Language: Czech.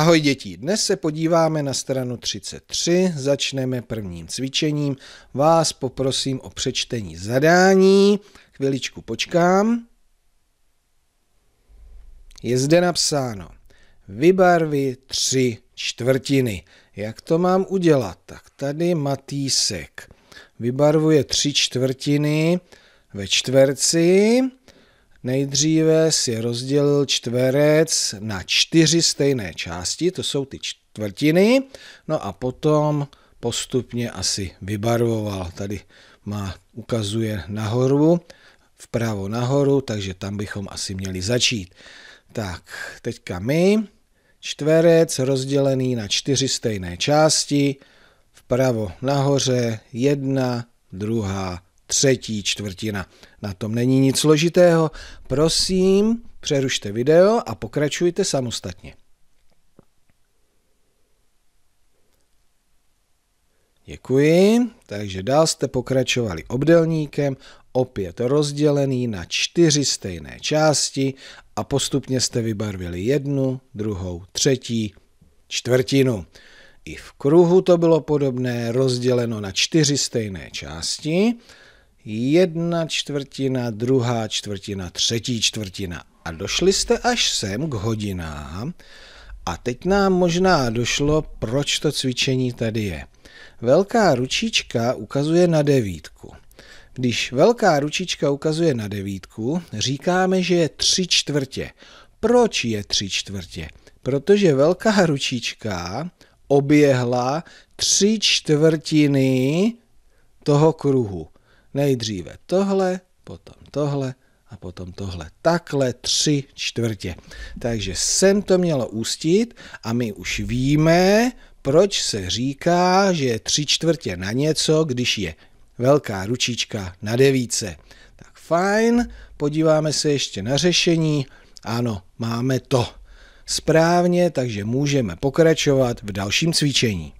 Ahoj děti, dnes se podíváme na stranu 33, začneme prvním cvičením. Vás poprosím o přečtení zadání, chviličku počkám. Je zde napsáno, vybarvi tři čtvrtiny. Jak to mám udělat? Tak tady Matýsek vybarvuje tři čtvrtiny ve čtverci, Nejdříve si rozdělil čtverec na čtyři stejné části, to jsou ty čtvrtiny, no a potom postupně asi vybarvoval. Tady má, ukazuje nahoru, vpravo nahoru, takže tam bychom asi měli začít. Tak, teďka my, čtverec rozdělený na čtyři stejné části, vpravo nahoře, jedna, druhá, třetí čtvrtina. Na tom není nic složitého. Prosím, přerušte video a pokračujte samostatně. Děkuji. Takže dál jste pokračovali obdelníkem, opět rozdělený na čtyři stejné části a postupně jste vybarvili jednu, druhou, třetí, čtvrtinu. I v kruhu to bylo podobné, rozděleno na čtyři stejné části jedna čtvrtina, druhá čtvrtina, třetí čtvrtina. A došli jste až sem k hodinám a teď nám možná došlo, proč to cvičení tady je. Velká ručička ukazuje na devítku. Když velká ručička ukazuje na devítku, říkáme, že je tři čtvrtě. Proč je tři čtvrtě? Protože velká ručička oběhla tři čtvrtiny toho kruhu. Nejdříve tohle, potom tohle a potom tohle. Takhle tři čtvrtě. Takže sem to mělo ústit a my už víme, proč se říká, že je tři čtvrtě na něco, když je velká ručička na devíce. Tak fajn, podíváme se ještě na řešení. Ano, máme to správně, takže můžeme pokračovat v dalším cvičení.